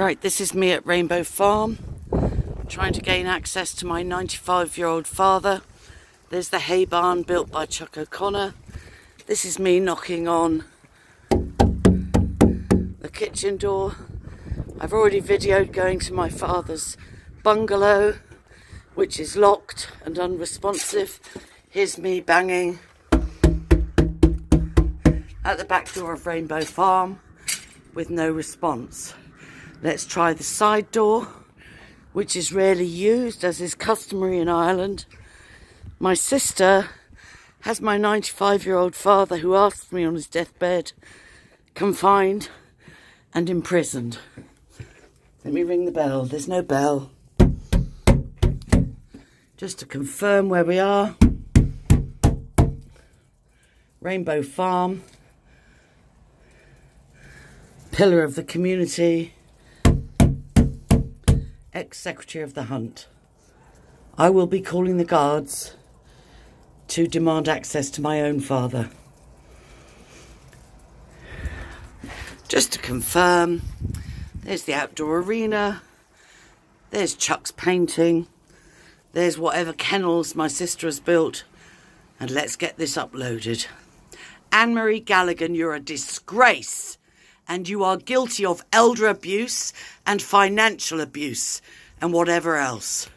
Right, this is me at Rainbow Farm, trying to gain access to my 95 year old father. There's the hay barn built by Chuck O'Connor. This is me knocking on the kitchen door. I've already videoed going to my father's bungalow, which is locked and unresponsive. Here's me banging at the back door of Rainbow Farm with no response. Let's try the side door, which is rarely used as is customary in Ireland. My sister has my 95 year old father who asked me on his deathbed, confined and imprisoned. Let me ring the bell. There's no bell. Just to confirm where we are. Rainbow Farm. Pillar of the community ex-secretary of the hunt. I will be calling the guards to demand access to my own father. Just to confirm, there's the outdoor arena, there's Chuck's painting, there's whatever kennels my sister has built, and let's get this uploaded. Anne-Marie Galligan, you're a disgrace and you are guilty of elder abuse and financial abuse and whatever else.